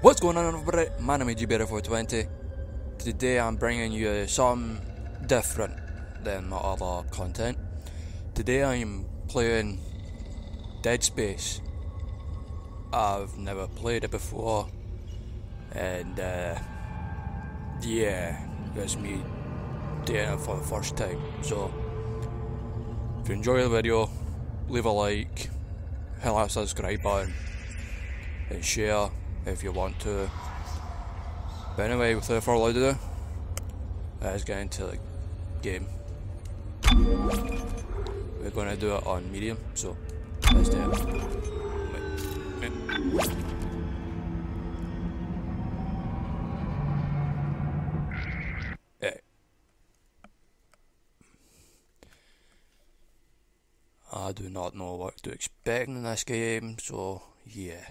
What's going on everybody? My name is Gbeddy420. Today I'm bringing you something different than my other content. Today I'm playing Dead Space. I've never played it before and uh, yeah, that's me doing it for the first time. So if you enjoy the video, leave a like, hit that subscribe button and share if you want to. But anyway, without further ado, let's get into the game. We're gonna do it on medium, so let's do it. Yeah. I do not know what to expect in this game, so yeah.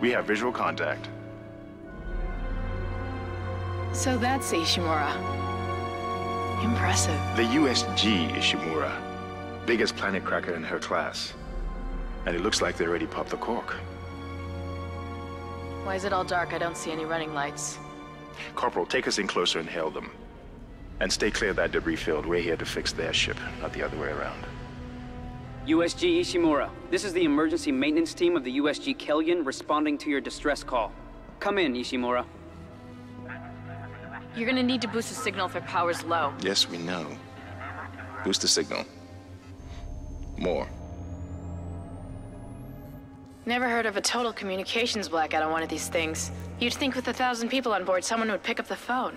We have visual contact. So that's Ishimura. Impressive. The USG Ishimura. Biggest planet cracker in her class. And it looks like they already popped the cork. Why is it all dark? I don't see any running lights. Corporal, take us in closer and hail them. And stay clear of that debris field. We're here to fix their ship, not the other way around. USG Ishimura, this is the emergency maintenance team of the USG Kellion responding to your distress call. Come in, Ishimura. You're gonna need to boost the signal if it power's low. Yes, we know. Boost the signal. More. Never heard of a total communications blackout on one of these things. You'd think with a thousand people on board, someone would pick up the phone.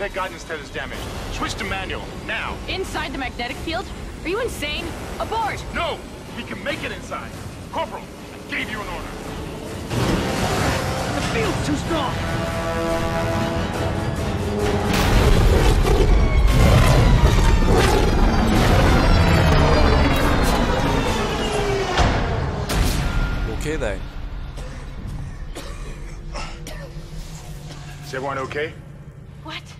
Their guidance tether's damaged. Switch to manual, now! Inside the magnetic field? Are you insane? Abort! No! We can make it inside! Corporal, I gave you an order. The field's too strong. Okay then. Is everyone okay? What? What the hell were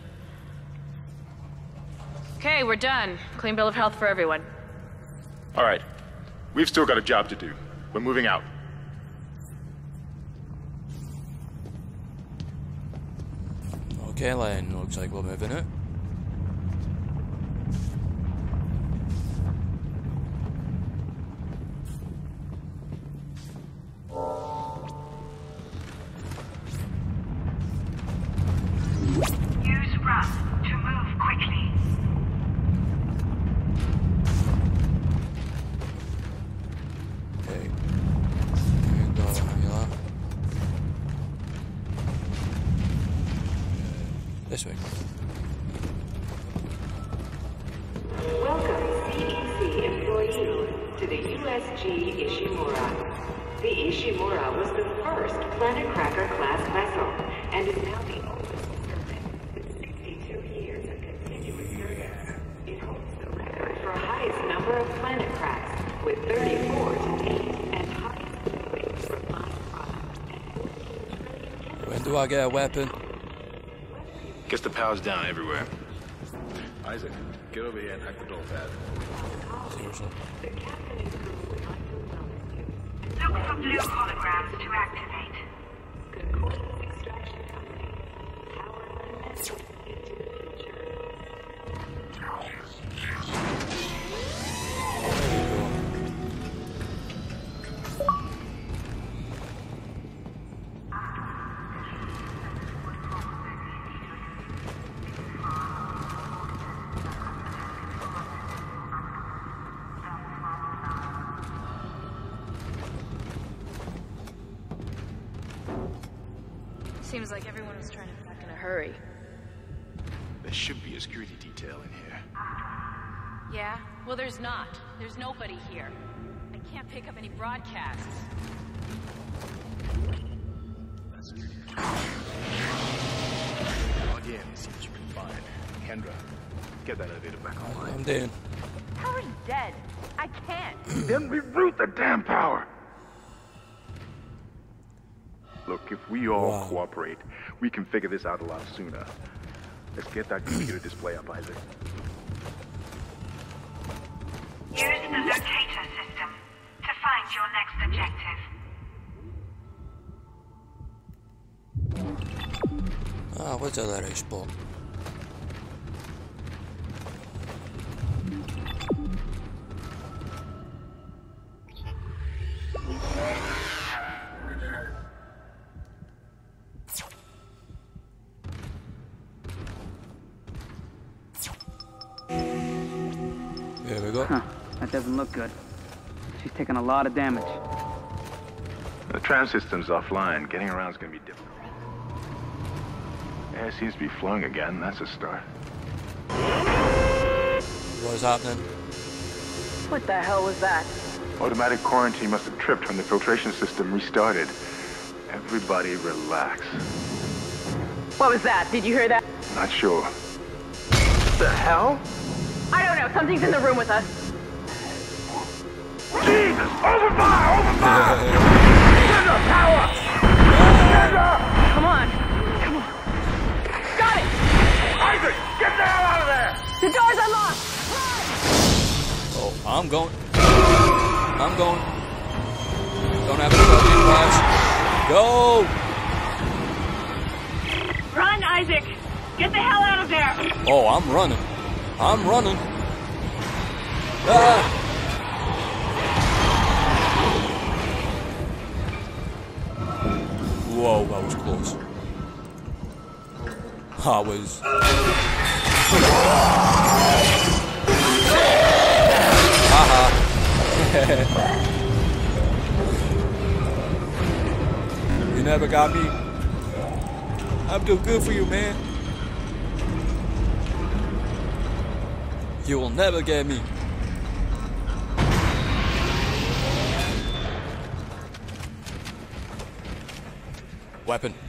Okay, we're done. Clean bill of health for everyone. All right. We've still got a job to do. We're moving out. Okay, then looks like we're moving it. Do I get a weapon? Guess the power's down everywhere. Isaac, get over here and hack the door pad. Seriously. Was trying to pack in a hurry. There should be a security detail in here. Yeah? Well, there's not. There's nobody here. I can't pick up any broadcasts. Log in, see what you can find. Kendra, get that elevator back online. I'm doing. Power's dead. I can't. Then reroute the damn power! If we all Wow. cooperate, we can figure this out a lot sooner. Let's get that computer display up, Isaac. Use the locator system to find your next objective. Ah, what's the other spot? Lot of damage. The tram system's offline. Getting around's gonna be difficult. Air seems to be flowing again. That's a start. What's happening? What the hell was that? Automatic quarantine must have tripped when the filtration system restarted. Everybody relax. What was that? Did you hear that? Not sure. What the hell? I don't know. Something's in the room with us. Fire! Fire! Power! Come on. Come on. Got it. Isaac! Get the hell out of there! The door's unlocked. Oh, I'm going. I'm going. Don't have to go in flash. Go! Run, Isaac. Get the hell out of there. Oh, I'm running. I'm running. Ah! Oh, Whoa, that was close. I was. Haha. Uh-huh. you never got me. I'm too good for you, man. You will never get me. Weapon.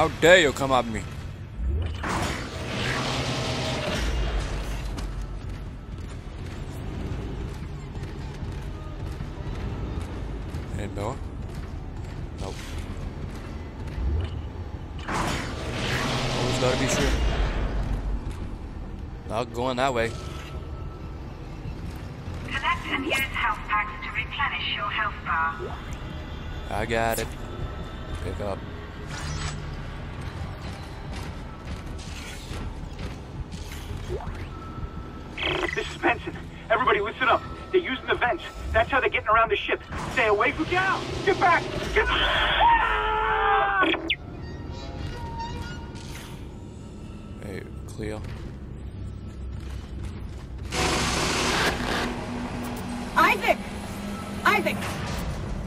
How dare you come at me? Any more? Nope. Always gotta be sure. Not going that way. Collect and use health packs to replenish your health bar. I got it. They're using the vents. That's how they're getting around the ship. Stay away from down. Get back. Get back! Hey, Cleo. Isaac! Isaac!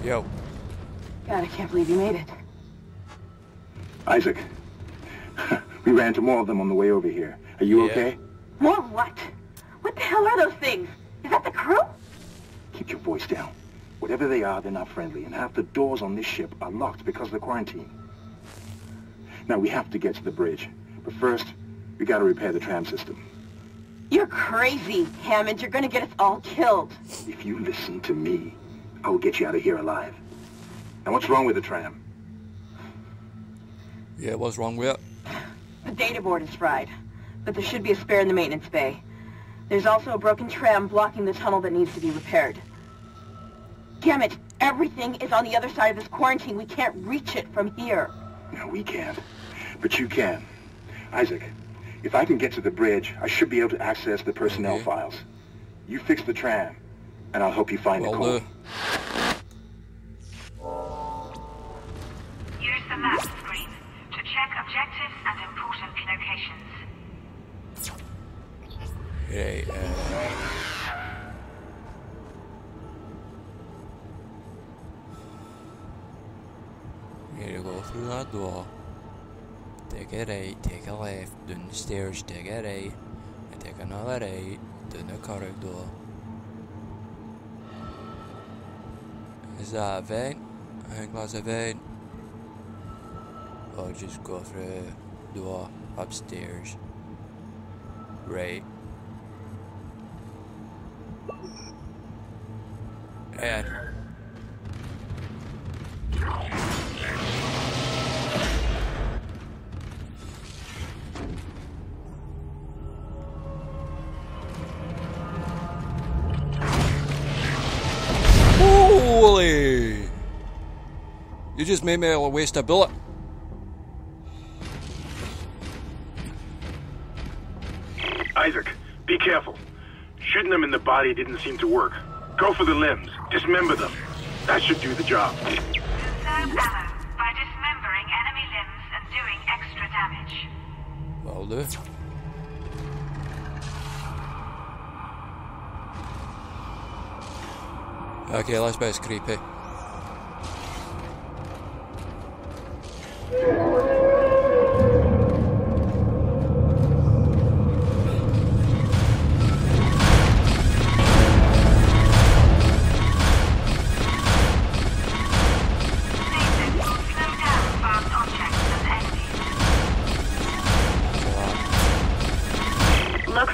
Yo. God, I can't believe you made it. Isaac, we ran into more of them on the way over here. Are you Yeah. okay? More what? What the hell are those things? Is that the crew? Keep your voice down. Whatever they are, they're not friendly, and half the doors on this ship are locked because of the quarantine. Now, we have to get to the bridge. But first, we gotta repair the tram system. You're crazy, Hammond. You're gonna get us all killed. If you listen to me, I will get you out of here alive. Now, what's wrong with the tram? Yeah, what's wrong with it? The data board is fried, but there should be a spare in the maintenance bay. There's also a broken tram blocking the tunnel that needs to be repaired. Damn it! Everything is on the other side of this quarantine. We can't reach it from here. No, we can't. But you can. Isaac, if I can get to the bridge, I should be able to access the personnel Okay. files. You fix the tram, and I'll help you find Well, Nicole. uh, Use the map screen to check objectives and important locations. hey, uh... To go through that door. Take a right, take a left, down the stairs, take a right, and take another right, down the corridor. Is that a vent? I think that's a vent. Or just go through the door upstairs. Right. And You just made me waste a bullet. Isaac, be careful. Shooting them in the body didn't seem to work. Go for the limbs. Dismember them. That should do the job. Conserve ammo by dismembering enemy limbs and doing extra damage. Will do. Okay, let's bet it's creepy. Looks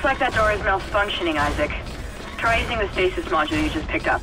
like that door is malfunctioning, Isaac. Try using the stasis module you just picked up.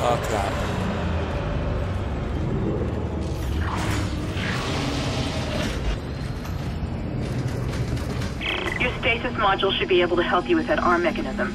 Oh crap. Your stasis module should be able to help you with that arm mechanism.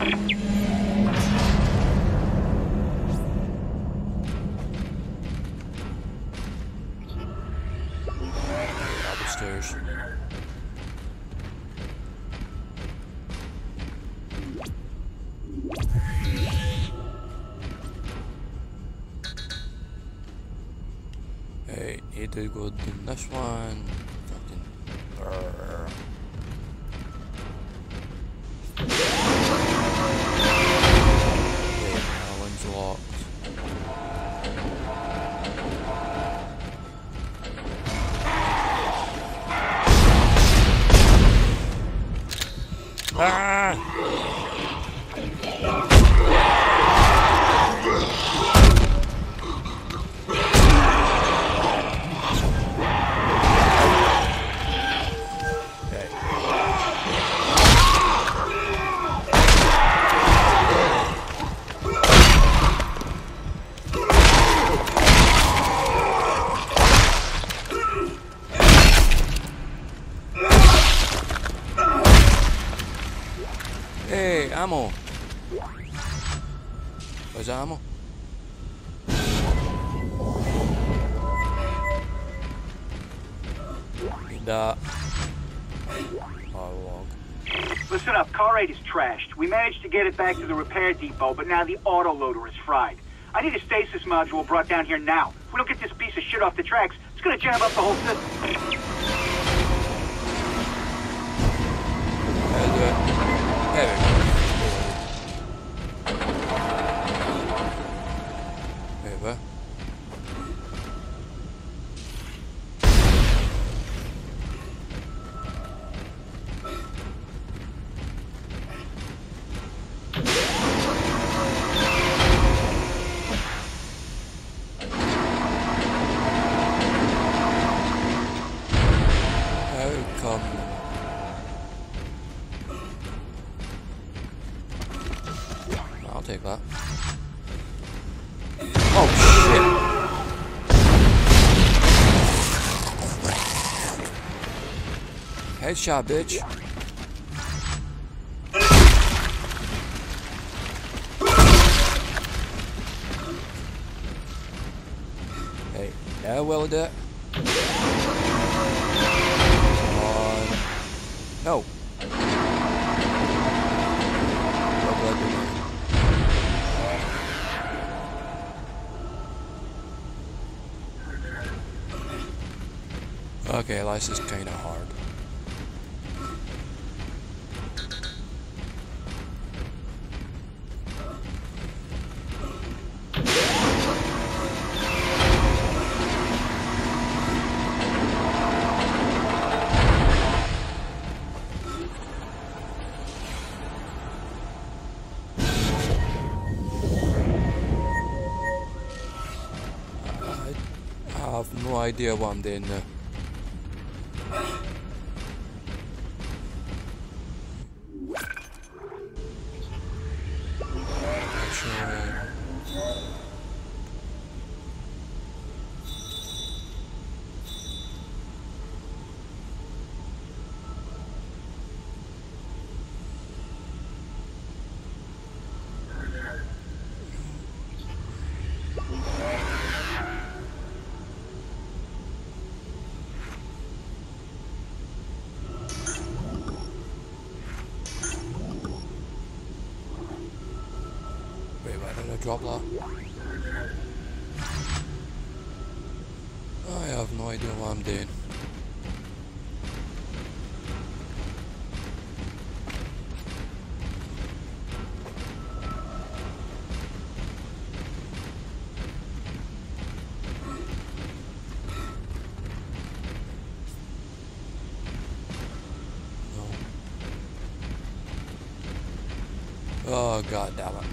Managed to get it back to the repair depot, but now the autoloader is fried. I need a stasis module brought down here now. If we don't get this piece of shit off the tracks, it's gonna jam up the whole system. Shit! Headshot, bitch. Hey, yeah, well, that. On. No. Okay, this is kinda hard. Idea what I'm doing. Oh god damn it.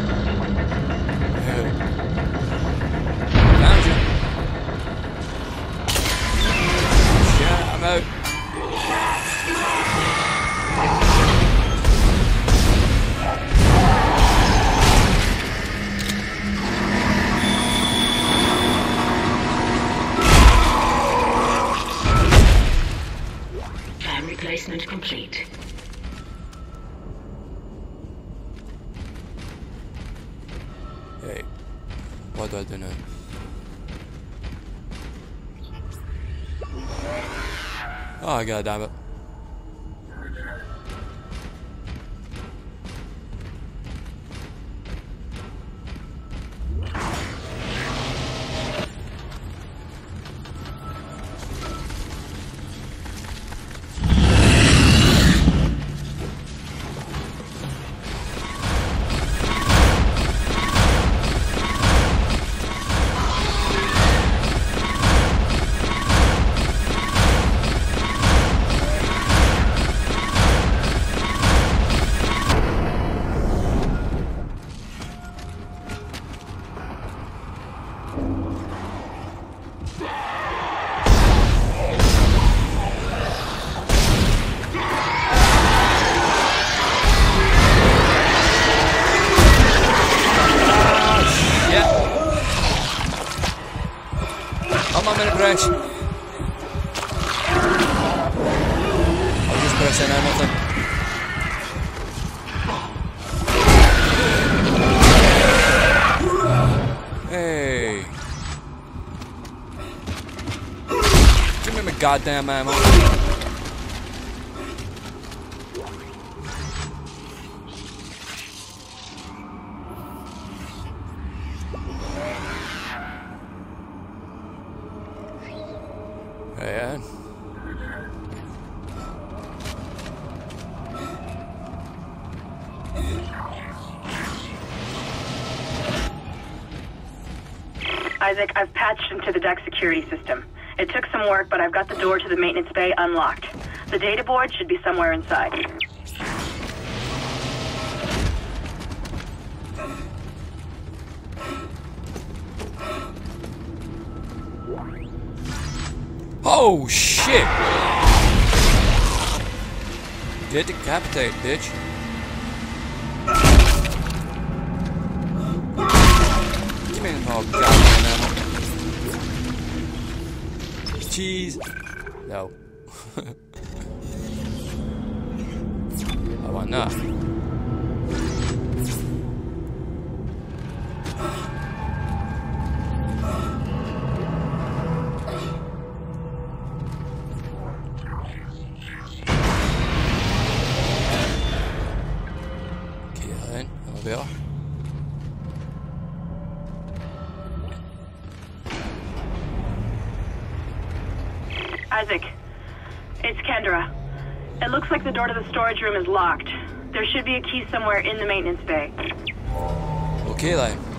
Oh, god damn it. Yeah. Goddamn ammo. Door to the maintenance bay unlocked. The data board should be somewhere inside. Oh shit! Get decapitated, bitch. Give me oh goddamn ammo. Cheese. No. I want that. Storage room is locked. There should be a key somewhere in the maintenance bay. Okay then.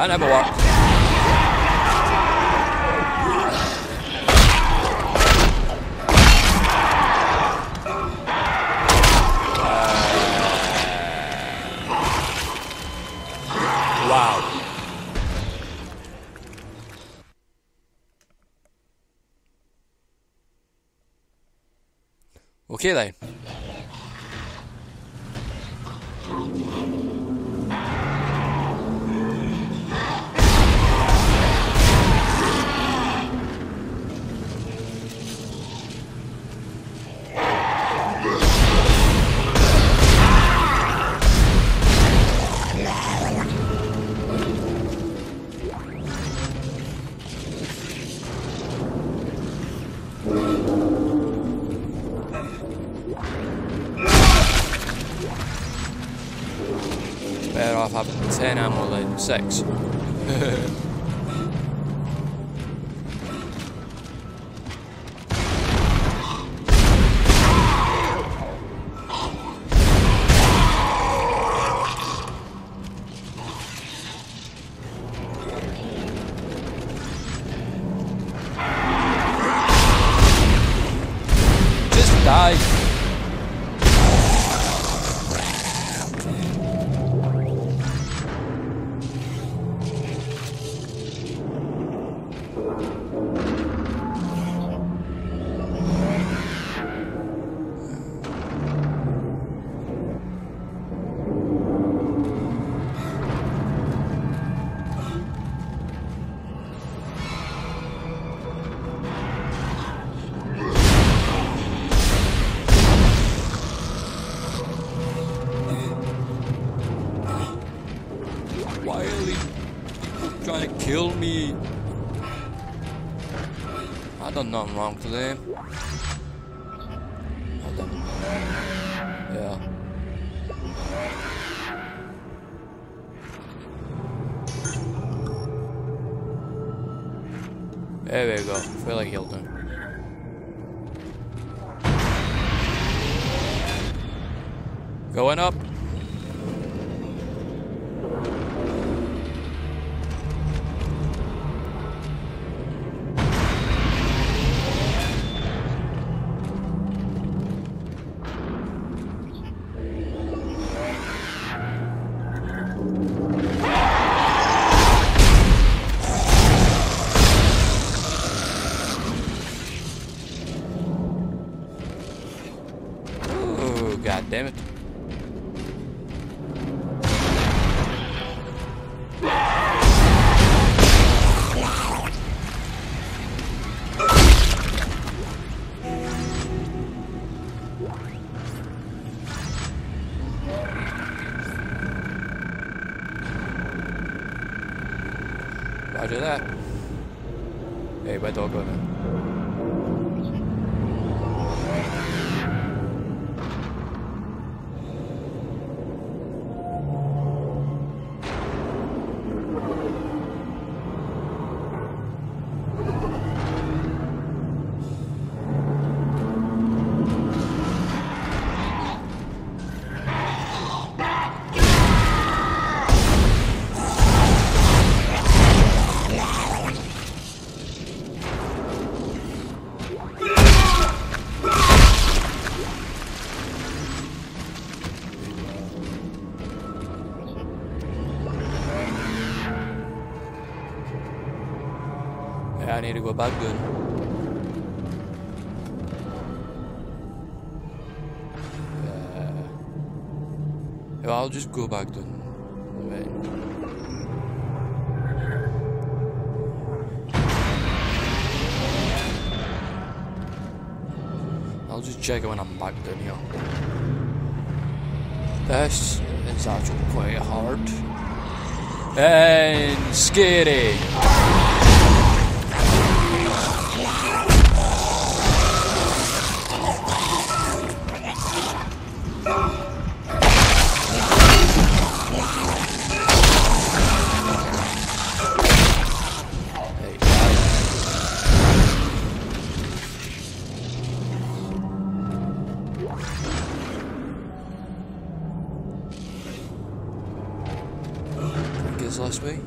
I never walked. Okay then. Ammo Back good. Uh, I'll just go back then. I'll just check it when I'm back down here. This is actually quite hard. And scary. Is this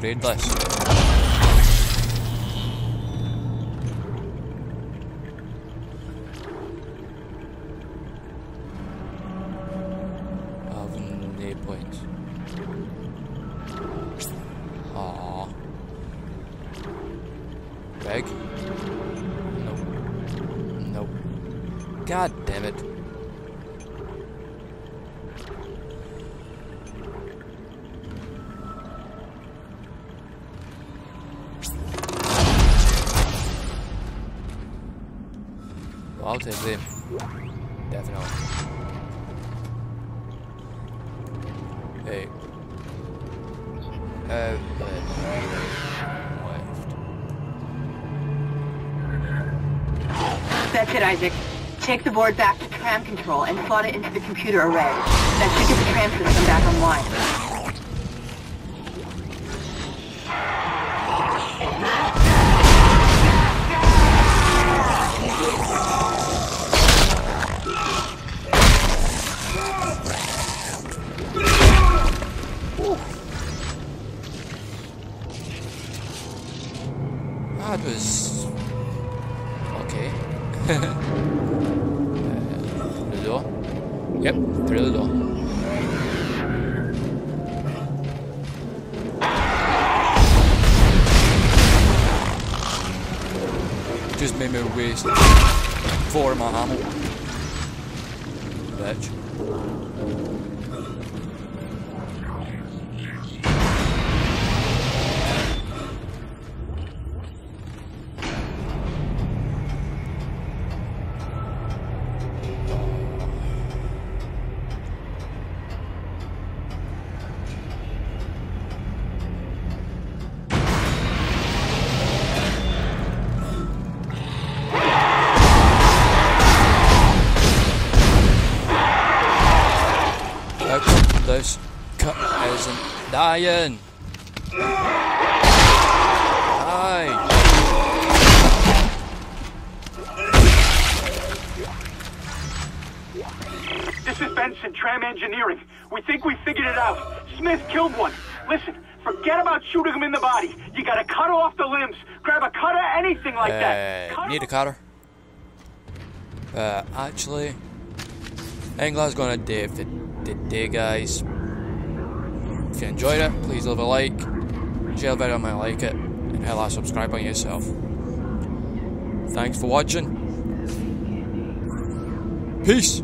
Let's upgrade That's it, Isaac. Take the board back to tram control and slot it into the computer array. That should get the tram system back online. Die! This is Benson, Tram Engineering. We think we figured it out. Smith killed one. Listen, forget about shooting him in the body. You gotta cut off the limbs. Grab a cutter, anything like that. Uh, Cut need a cutter. Uh, actually, I think that's gonna do it for today, guys. If you enjoyed it, please leave a like, share the video, you like it, and hit that subscribe button yourself. Thanks for watching. Peace.